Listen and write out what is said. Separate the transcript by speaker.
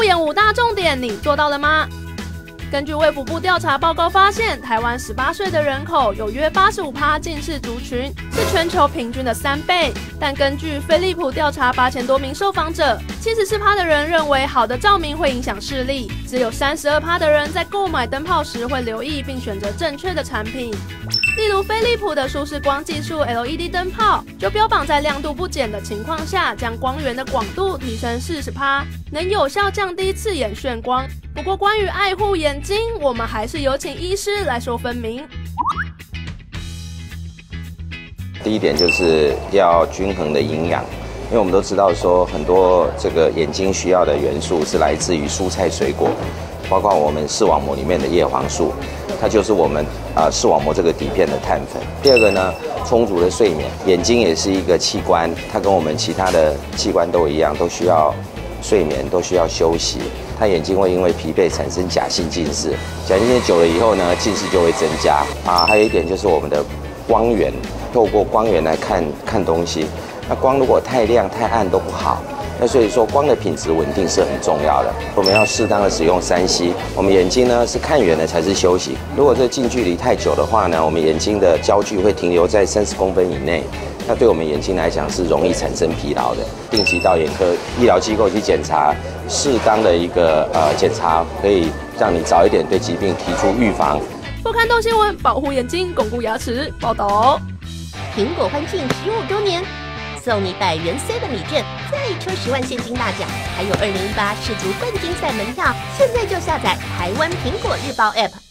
Speaker 1: 护眼五大重点，你做到了吗？根据卫福部调查报告发现，台湾十八岁的人口有约八十五趴近视族群，是全球平均的三倍。但根据飞利浦调查八千多名受访者，七十四趴的人认为好的照明会影响视力，只有三十二趴的人在购买灯泡时会留意并选择正确的产品。例如，飞利浦的舒适光技术 LED 灯泡，就标榜在亮度不减的情况下，将光源的广度提升四十趴，能有效降低刺眼眩光。不过，关于爱护眼睛，我们还是有请医师来说分明。
Speaker 2: 第一点就是要均衡的营养，因为我们都知道说很多这个眼睛需要的元素是来自于蔬菜水果，包括我们视网膜里面的叶黄素，它就是我们啊视网膜这个底片的碳粉。第二个呢，充足的睡眠，眼睛也是一个器官，它跟我们其他的器官都一样，都需要睡眠，都需要休息。他眼睛会因为疲惫产生假性近视，假性近视久了以后呢，近视就会增加啊。还有一点就是我们的光源，透过光源来看看东西，那光如果太亮太暗都不好。那所以说光的品质稳定是很重要的，我们要适当的使用三 C。我们眼睛呢是看远了才是休息，如果这近距离太久的话呢，我们眼睛的焦距会停留在三十公分以内。那对我们眼睛来讲是容易产生疲劳的，定期到眼科医疗机构去检查，适当的一个呃检查，可以让你早一点对疾病提出预防。
Speaker 1: 不看动新闻，保护眼睛，巩固牙齿。报道：
Speaker 3: 苹果欢庆十五周年，送你百元 C 的礼券，再抽十万现金大奖，还有二零一八世足冠军赛门票。现在就下载台湾苹果日报 App。